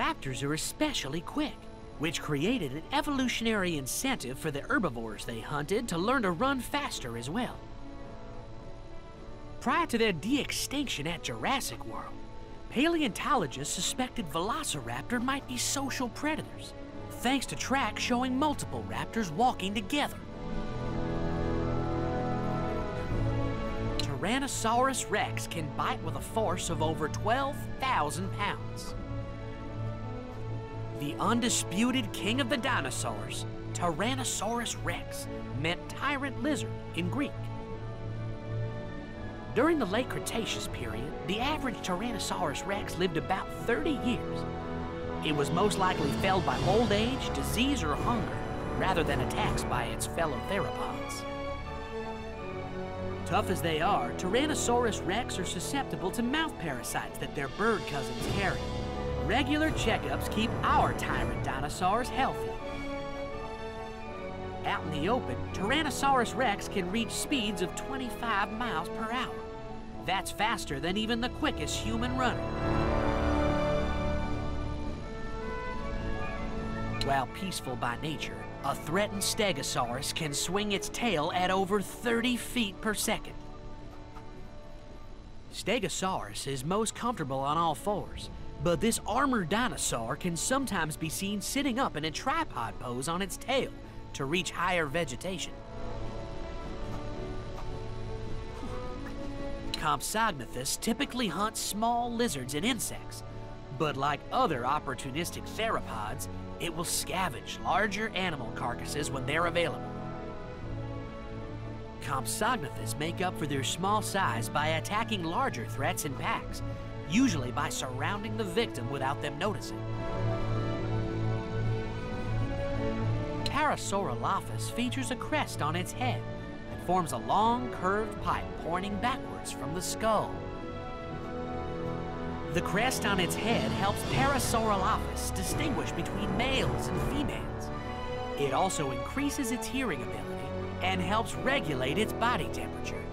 raptors are especially quick, which created an evolutionary incentive for the herbivores they hunted to learn to run faster as well. Prior to their de-extinction at Jurassic World, paleontologists suspected Velociraptor might be social predators, thanks to tracks showing multiple raptors walking together. Tyrannosaurus rex can bite with a force of over 12,000 pounds. The undisputed king of the dinosaurs, Tyrannosaurus rex, meant tyrant lizard in Greek. During the late Cretaceous period, the average Tyrannosaurus rex lived about 30 years. It was most likely felled by old age, disease, or hunger, rather than attacks by its fellow theropods. Tough as they are, Tyrannosaurus rex are susceptible to mouth parasites that their bird cousins carry. Regular checkups keep our tyrant dinosaurs healthy. Out in the open, Tyrannosaurus rex can reach speeds of 25 miles per hour. That's faster than even the quickest human runner. While peaceful by nature, a threatened Stegosaurus can swing its tail at over 30 feet per second. Stegosaurus is most comfortable on all fours, but this armored dinosaur can sometimes be seen sitting up in a tripod pose on its tail to reach higher vegetation. Compsognathus typically hunts small lizards and insects, but like other opportunistic theropods, it will scavenge larger animal carcasses when they're available. Compsognathus make up for their small size by attacking larger threats in packs, usually by surrounding the victim without them noticing. Parasaurolophus features a crest on its head that forms a long, curved pipe pointing backwards from the skull. The crest on its head helps Parasaurolophus distinguish between males and females. It also increases its hearing ability and helps regulate its body temperature.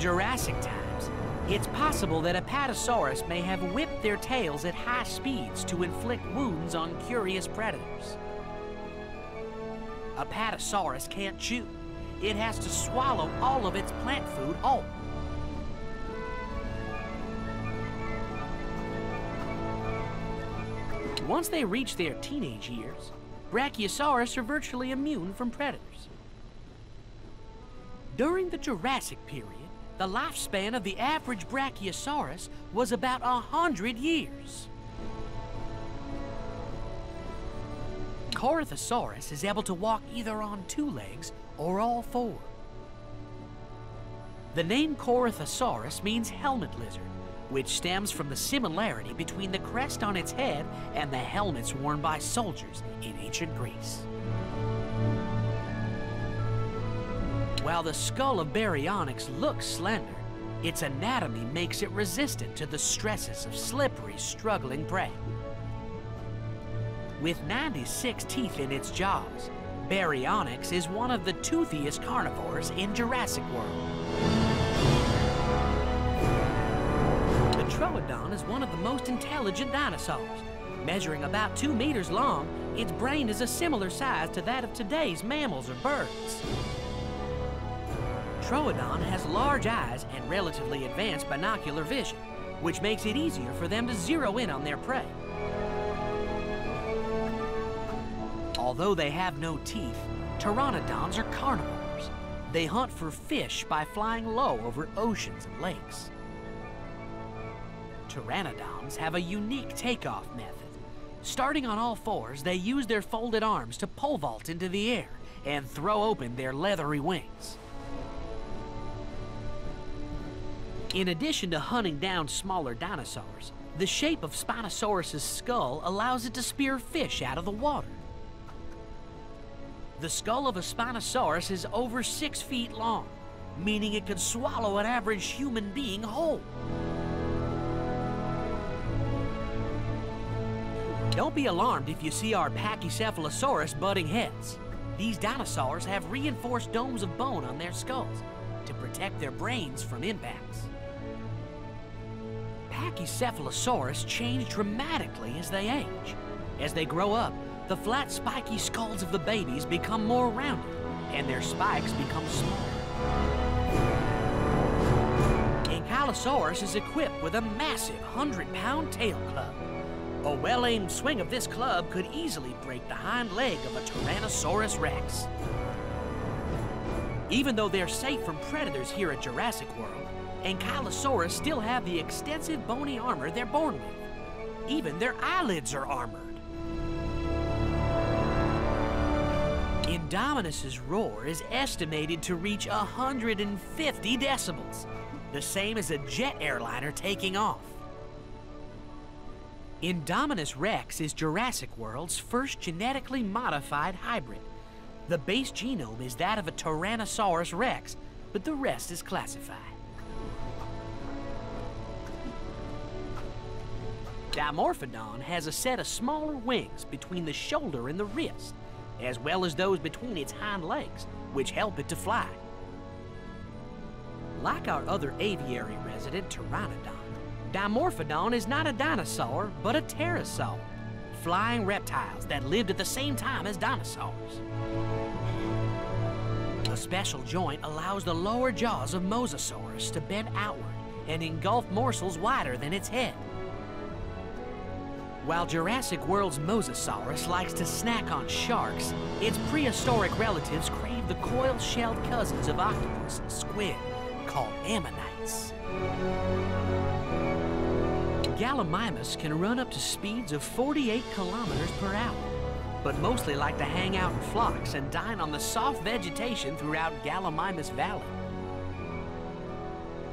Jurassic times, it's possible that Apatosaurus may have whipped their tails at high speeds to inflict wounds on curious predators. Apatosaurus can't chew. It has to swallow all of its plant food whole. Once they reach their teenage years, Brachiosaurus are virtually immune from predators. During the Jurassic period, the lifespan of the average Brachiosaurus was about a hundred years. Corythosaurus is able to walk either on two legs or all four. The name Corythosaurus means helmet lizard, which stems from the similarity between the crest on its head and the helmets worn by soldiers in ancient Greece. While the skull of Baryonyx looks slender, its anatomy makes it resistant to the stresses of slippery, struggling prey. With 96 teeth in its jaws, Baryonyx is one of the toothiest carnivores in Jurassic World. The Troodon is one of the most intelligent dinosaurs. Measuring about two meters long, its brain is a similar size to that of today's mammals or birds. Troodon has large eyes and relatively advanced binocular vision, which makes it easier for them to zero in on their prey. Although they have no teeth, pteranodons are carnivores. They hunt for fish by flying low over oceans and lakes. Pteranodons have a unique takeoff method. Starting on all fours, they use their folded arms to pole vault into the air and throw open their leathery wings. In addition to hunting down smaller dinosaurs, the shape of Spinosaurus's skull allows it to spear fish out of the water. The skull of a Spinosaurus is over six feet long, meaning it could swallow an average human being whole. Don't be alarmed if you see our Pachycephalosaurus butting heads. These dinosaurs have reinforced domes of bone on their skulls to protect their brains from impacts. Pachycephalosaurus change dramatically as they age. As they grow up, the flat spiky skulls of the babies become more rounded, and their spikes become smaller. Ankylosaurus is equipped with a massive 100-pound tail club. A well-aimed swing of this club could easily break the hind leg of a Tyrannosaurus rex. Even though they're safe from predators here at Jurassic World, Ankylosaurus still have the extensive bony armor they're born with. Even their eyelids are armored. Indominus's roar is estimated to reach 150 decibels, the same as a jet airliner taking off. Indominus rex is Jurassic World's first genetically modified hybrid. The base genome is that of a Tyrannosaurus rex, but the rest is classified. Dimorphodon has a set of smaller wings between the shoulder and the wrist, as well as those between its hind legs, which help it to fly. Like our other aviary resident, Pteranodon, Dimorphodon is not a dinosaur, but a pterosaur, flying reptiles that lived at the same time as dinosaurs. A special joint allows the lower jaws of Mosasaurus to bend outward and engulf morsels wider than its head. While Jurassic World's Mosasaurus likes to snack on sharks, its prehistoric relatives crave the coil-shelled cousins of octopus and squid, called ammonites. Gallimimus can run up to speeds of 48 kilometers per hour, but mostly like to hang out in flocks and dine on the soft vegetation throughout Gallimimus Valley.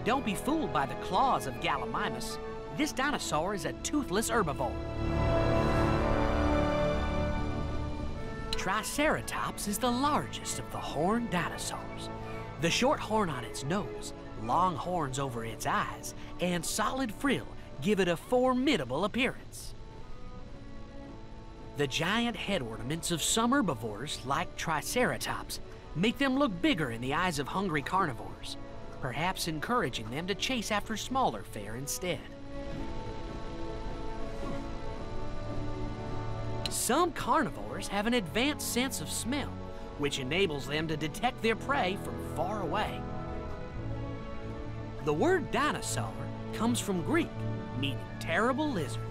Don't be fooled by the claws of Gallimimus. This dinosaur is a toothless herbivore. Triceratops is the largest of the horned dinosaurs. The short horn on its nose, long horns over its eyes, and solid frill give it a formidable appearance. The giant head ornaments of some herbivores, like Triceratops, make them look bigger in the eyes of hungry carnivores, perhaps encouraging them to chase after smaller fare instead. Some carnivores have an advanced sense of smell, which enables them to detect their prey from far away. The word dinosaur comes from Greek, meaning terrible lizard.